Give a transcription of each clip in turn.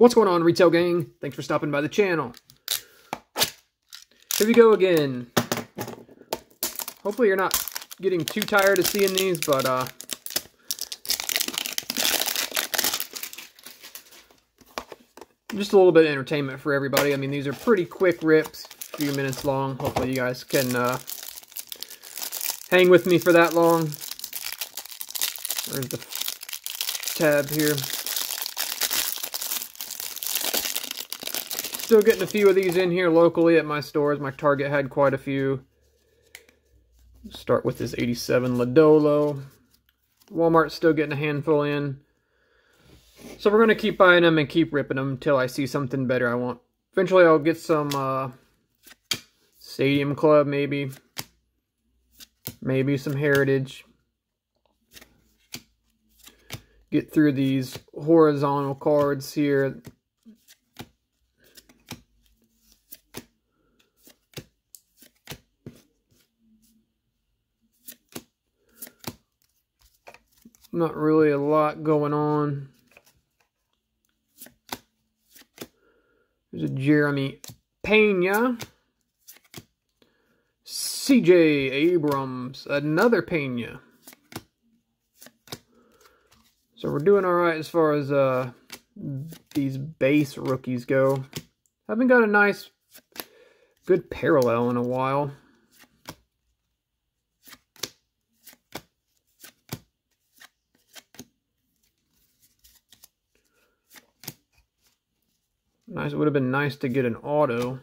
What's going on, retail gang? Thanks for stopping by the channel. Here we go again. Hopefully you're not getting too tired of seeing these, but uh, just a little bit of entertainment for everybody. I mean, these are pretty quick rips, a few minutes long. Hopefully you guys can uh, hang with me for that long. Where's the tab here? Still getting a few of these in here locally at my stores. My Target had quite a few. Start with this 87 Lodolo. Walmart's still getting a handful in. So we're going to keep buying them and keep ripping them until I see something better I want. Eventually I'll get some uh, Stadium Club maybe. Maybe some Heritage. Get through these horizontal cards here. Not really a lot going on. There's a Jeremy Pena. CJ Abrams, another Pena. So we're doing all right as far as uh, these base rookies go. Haven't got a nice, good parallel in a while. Nice. It would have been nice to get an auto.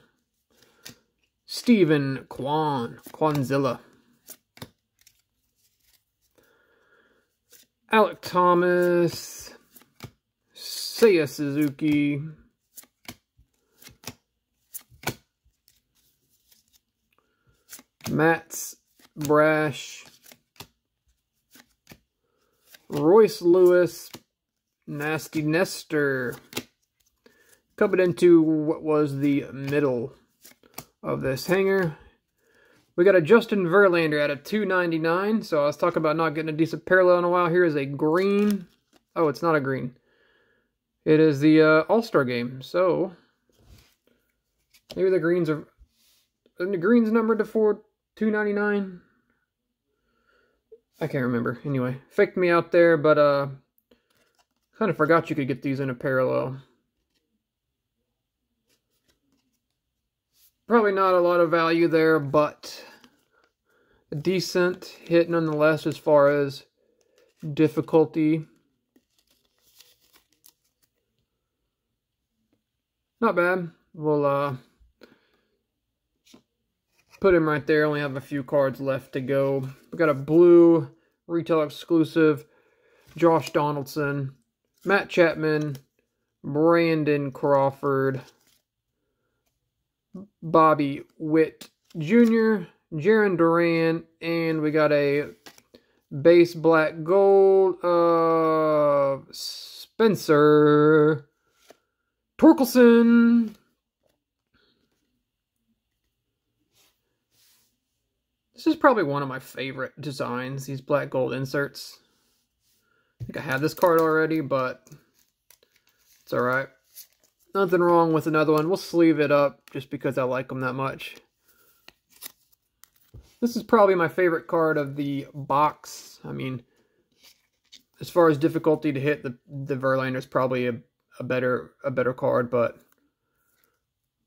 Steven Kwan. Kwanzilla. Alec Thomas. Seiya Suzuki. Mats Brash. Royce Lewis. Nasty Nestor coming into what was the middle of this hanger. We got a Justin Verlander at a 299. So I was talking about not getting a decent parallel in a while. Here is a green. Oh, it's not a green. It is the uh, All-Star game. So maybe the greens are... The greens numbered to 4 299? I can't remember. Anyway, faked me out there, but uh, kind of forgot you could get these in a parallel. Probably not a lot of value there, but a decent hit nonetheless as far as difficulty. Not bad. We'll uh, put him right there. Only have a few cards left to go. We got a blue retail exclusive, Josh Donaldson, Matt Chapman, Brandon Crawford, Bobby Witt Jr., Jarren Duran, and we got a base black gold of Spencer Torkelson. This is probably one of my favorite designs, these black gold inserts. I think I have this card already, but it's alright. Nothing wrong with another one. We'll sleeve it up just because I like them that much. This is probably my favorite card of the box. I mean, as far as difficulty to hit, the, the Verlander is probably a, a better a better card, but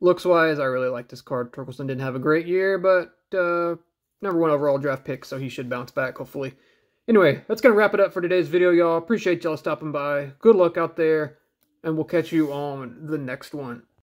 looks-wise, I really like this card. Torkelson didn't have a great year, but uh, number one overall draft pick, so he should bounce back, hopefully. Anyway, that's going to wrap it up for today's video, y'all. Appreciate y'all stopping by. Good luck out there and we'll catch you on the next one.